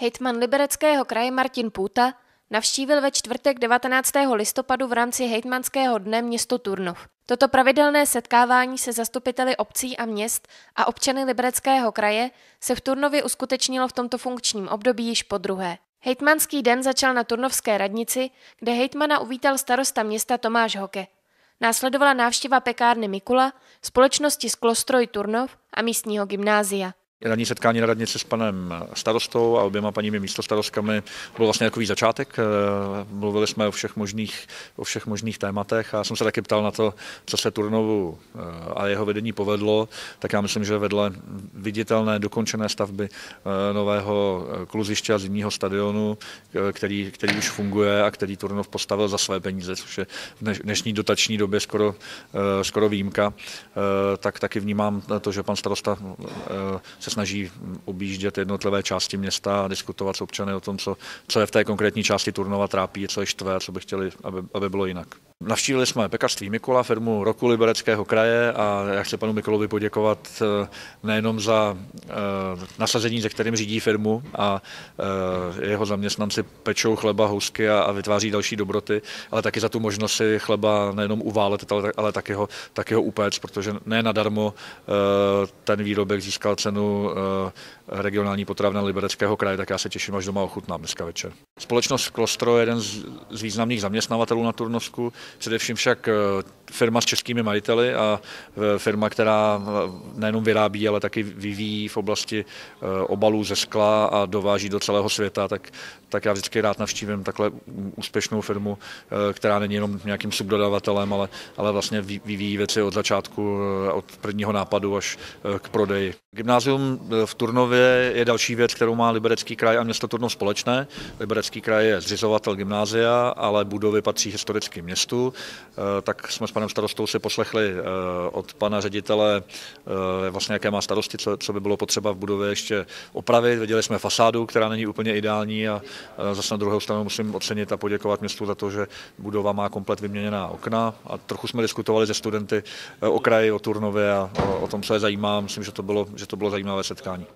Hejtman libereckého kraje Martin Půta navštívil ve čtvrtek 19. listopadu v rámci hejtmanského dne město Turnov. Toto pravidelné setkávání se zastupiteli obcí a měst a občany libereckého kraje se v Turnově uskutečnilo v tomto funkčním období již po druhé. Hejtmanský den začal na Turnovské radnici, kde hejtmana uvítal starosta města Tomáš Hoke. Následovala návštěva pekárny Mikula, společnosti Sklostroj Turnov a místního gymnázia. Ranní setkání na radnici s panem starostou a oběma paními místostarostkami byl vlastně takový začátek. Eh, mluvili jsme o všech možných, o všech možných tématech a jsem se taky ptal na to, co se Turnovu eh, a jeho vedení povedlo. Tak já myslím, že vedle viditelné, dokončené stavby eh, nového kluziště a zimního stadionu, který, který už funguje a který Turnov postavil za své peníze, což je v dnešní dotační době skoro, skoro výjimka, tak taky vnímám to, že pan starosta se snaží objíždět jednotlivé části města a diskutovat s občany o tom, co, co je v té konkrétní části Turnova trápí, co je štve, co by chtěli, aby, aby bylo jinak. Navštívili jsme pekařství Mikula, firmu roku Libereckého kraje a já chci panu Mikulovi poděkovat eh, nejenom za eh, nasazení, ze kterým řídí firmu a eh, jeho zaměstnanci pečou chleba, housky a, vytváří další dobroty, ale taky za tu možnost si chleba nejenom uválet, ale, taky, ho, taky ho upéct, protože ne nadarmo ten výrobek získal cenu regionální potravna Libereckého kraje, tak já se těším, až doma ochutnám dneska večer. Společnost Klostro je jeden z významných zaměstnavatelů na Turnovsku, především však eh, firma s českými majiteli a eh, firma, která eh, nejenom vyrábí, ale taky vyvíjí v oblasti obalů ze skla a dováží do celého světa, tak, tak já vždycky rád navštívím takhle úspěšnou firmu, která není jenom nějakým subdodavatelem, ale, ale vlastně vyvíjí věci od začátku, od prvního nápadu až k prodeji. Gymnázium v Turnově je další věc, kterou má Liberecký kraj a město Turnov společné. Liberecký kraj je zřizovatel gymnázia, ale budovy patří historicky městu. Eh, tak jsme s panem starostou si poslechli eh, od pana ředitele, eh, vlastně jaké má starosti, co, co by bylo potřeba v budově ještě opravit. Viděli jsme fasádu, která není úplně ideální a zase na druhou stranu musím ocenit a poděkovat městu za to, že budova má komplet vyměněná okna a trochu jsme diskutovali se studenty o kraji, o Turnově a o, o tom, co je zajímá. Myslím, že to bylo, že to bylo zajímavé setkání.